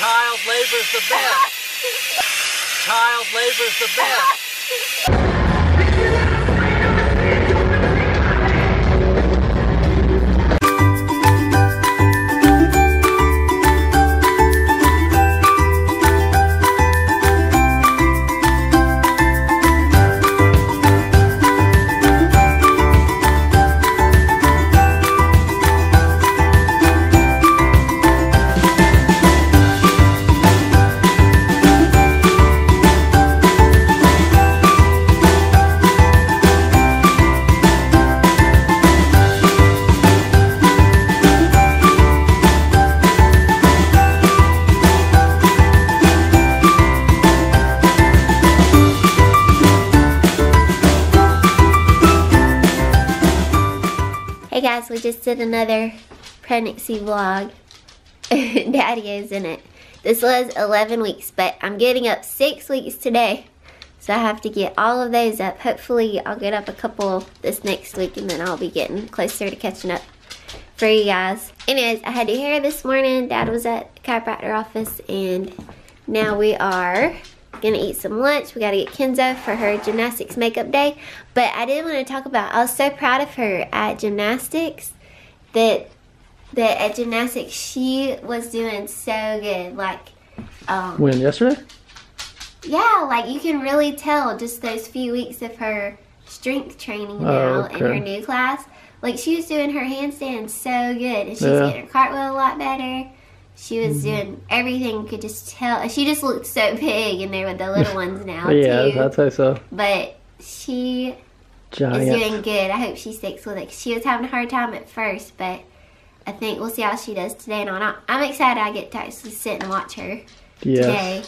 Child labor's the best. Child labor's the best. Guys, we just did another pregnancy vlog. Daddy is in it. This was 11 weeks, but I'm getting up six weeks today. So I have to get all of those up. Hopefully I'll get up a couple this next week and then I'll be getting closer to catching up for you guys. Anyways, I had to hair this morning. Dad was at the chiropractor office and now we are gonna eat some lunch. We gotta get Kinzo for her gymnastics makeup day. But I did want to talk about, I was so proud of her at gymnastics that that at gymnastics she was doing so good. Like, um, When yesterday? yeah, like you can really tell just those few weeks of her strength training now Oh, in her new class. Like she was doing her handstands so good, and she's Yeah. getting her cartwheel a lot better. She was Mm-hmm. doing everything. You could just tell. She just looked so big in there with the little ones now yeah, too. I'd say so. But she is doing good. I hope she sticks with it. 'cause She was having a hard time at first, but I think we'll see how she does today and on. I- I'm excited I get to actually sit and watch her Yes. today.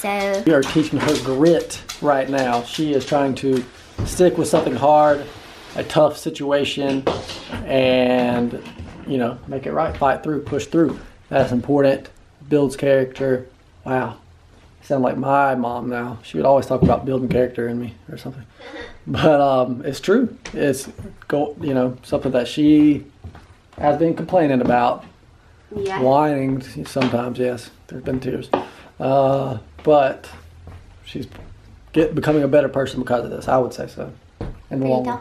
So We are teaching her grit right now. She is trying to stick with something hard, a tough situation, and you know, make it right, fight through, push through. That's important. Builds character. Wow. Sound like my mom now. She would always talk about building character in me or something. But um, it's true. It's go, you know, something that she has been complaining about yeah, whining sometimes yes there's been tears uh, but she's get becoming a better person because of this i would say so in the There you long run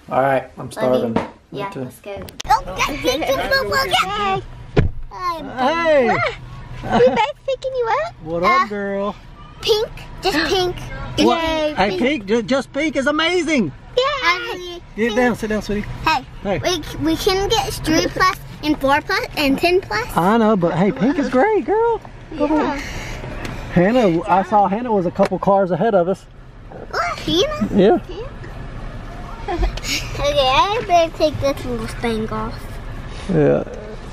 all right i'm starving Yeah, to- let's go. Hey. hey We both picking you up? what Uh, up girl Pink. Just pink. what? Yay. hey pink ju- just pink is amazing Yeah. get down sit down sweetie Hey. Hey. We, we can get three plus and four plus and ten plus. i know but hey pink is great girl Yeah. hannah i saw hannah was a couple cars ahead of us Oh, Hannah. yeah Okay, I better take this little thing off. yeah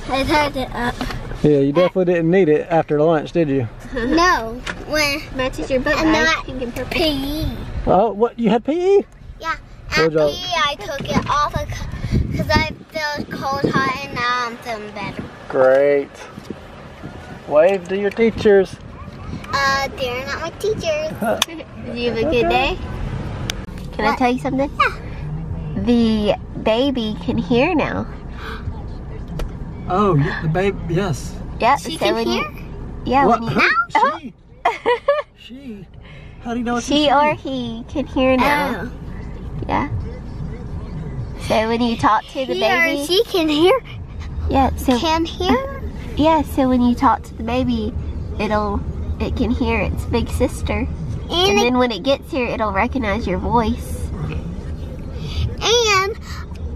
I tied it up. yeah you definitely didn't need it after lunch did you No. When Matches your book I'm bag. not Pink and purple. PE. oh what you had E? pe Yeah. Good At. PE, I took it off because I felt cold, hot, and now I'm feeling better. Great. Wave to your teachers. Uh, they're not my teachers. Did you have a good day? Can I tell you something? The baby can hear now. Oh, the babe. Yes. Yep. She so can when hear? You, yeah. What? When you, Who? She. She. How do you know it's a she or he can hear now. Oh. Yeah. So when you talk to the He or baby, she can hear. yeah. So Can hear. yeah. So when you talk to the baby, it'll it can hear its big sister, and And, it, then when it gets here, it'll recognize your voice.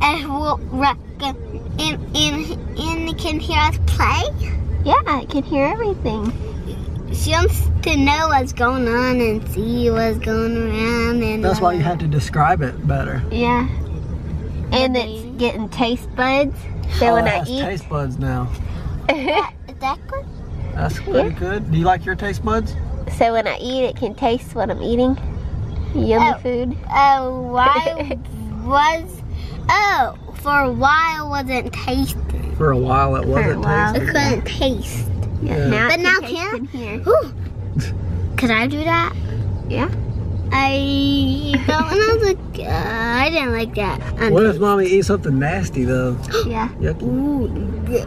And it will reckon and, and, and can hear us play. Yeah, it can hear everything. She wants to know what's going on and see what's going around. And That's why you have to describe it better. Yeah. And it's getting taste buds. So when oh, it I eat, taste buds now. Is that good? That's pretty good. Do you like your taste buds? so when I eat, it can taste what I'm eating. Yummy Oh. food. Oh, why was? Oh, for a while wasn't tasting. For a while, it wasn't while. It tasty. couldn't taste. Yeah. Now But it now can? and hear. Ooh. Could I do that? Yeah. I but when I was a, uh, I didn't like that. Um, What if mommy eats something nasty though? Yeah. Yucky. Ooh, th-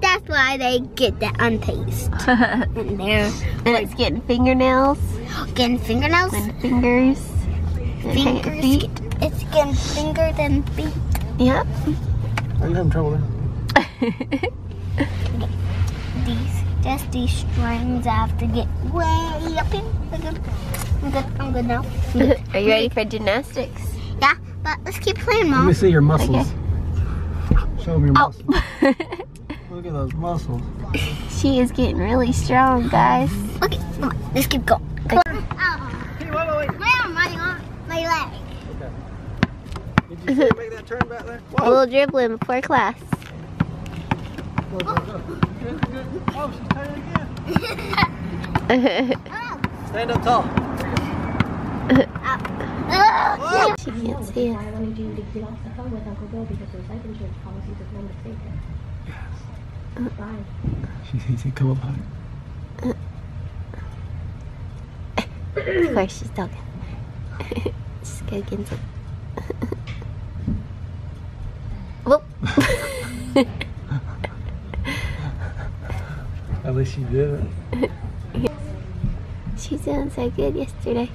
that why they get the untaste. and they're and it's getting fingernails getting fingernails. and fingers. Fingers. Feet. It's getting fingered and feet. Yep. Are you having trouble there? These, just these strings I have to get way up here. I'm good. I'm good. Now. Are you ready for gymnastics? Yeah, but let's keep playing, Mom. Let me see your muscles. Show me your muscles. Oh. muscles. Look at those muscles. she is getting really strong, guys. Okay, come on. Let's keep going. Come on. Oh, Hey, wait, wait, wait. my arm, my arm, my leg. Did you make that turn back there? A little dribbling before class. Go, go, go. Good, good. Oh, she's turning again. Stand up tall. she can't see it. I wanted you to get off the phone with Uncle Bill because those life insurance policies are going to stay there. She, said, come up higher. Of course, she's talking. Just go against it. Whoop. At least she did it. She's doing so good yesterday.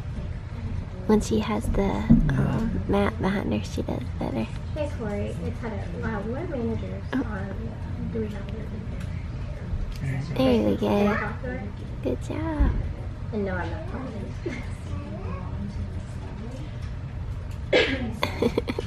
When she has the um, mat behind her, she does better. Hey, Corey, it's had a wow, we're managers on doing. There we go. Talk? Good job. And no, I'm not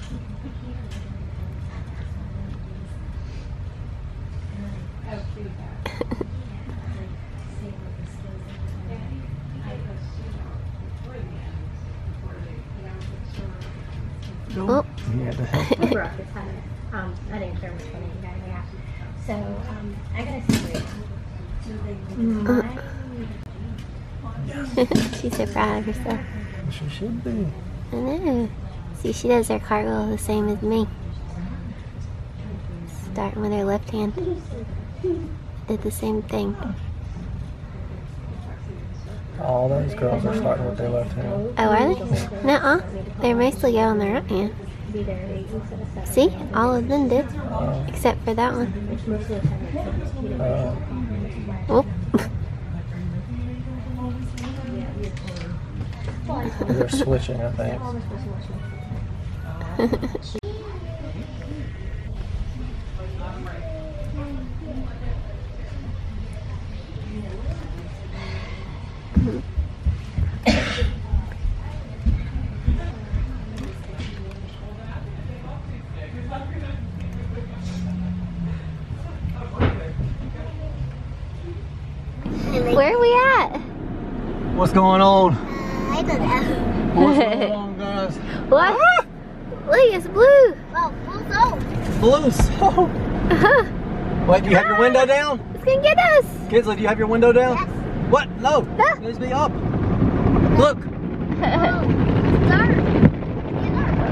talking. Whoop. He had to help. Brooke, it's had um, I didn't care which one you got, yeah. So, um, I gotta separate. Mine, She's so proud of herself. She should be. I know. See, she does her cartwheel the same as me. Starting with her left hand. Did the same thing. All those girls are starting with their left hand. Oh, are they? Nuh-uh. They mostly go on their right hand. be there at eight instead of seven, See? All of them did. Uh, Except for that one. which most of the time it's you know, uh, Whoop. they're switching, I think. What's going on? I don't know. What's going on, guys? What? Look, it's blue. Well, who's old? Blue so. Wait, do you have your window down? It's gonna get us. Kinsley, do you have your window down? Yes. What? No. No. It needs to be up. Look. Oh, dark.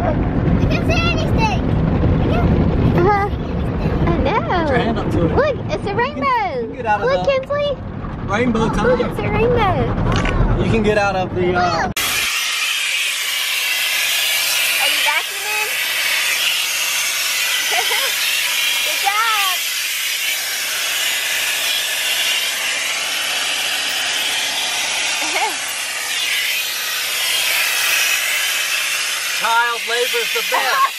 I can't see anything. I can't, Uh, I can't see I Put your hand up to it. Look, it's a rainbow. Get out of Look, the- Kinsley. Rainbow Look, time. it's a rainbow. You can get out of the. Uh, Are you vacuuming? Good job. Child labor's the best.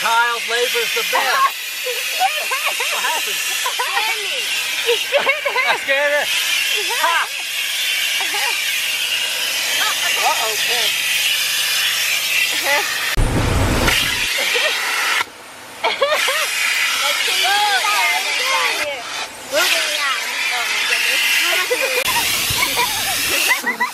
Child labor's the best. What happened? You scared her. I scared her. Ha! Uh-oh, Ken. Kinsley.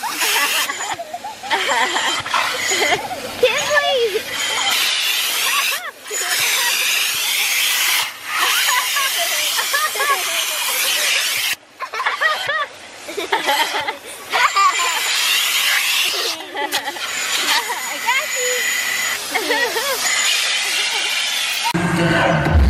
down.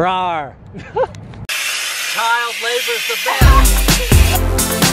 Rawr. Child labor's the best.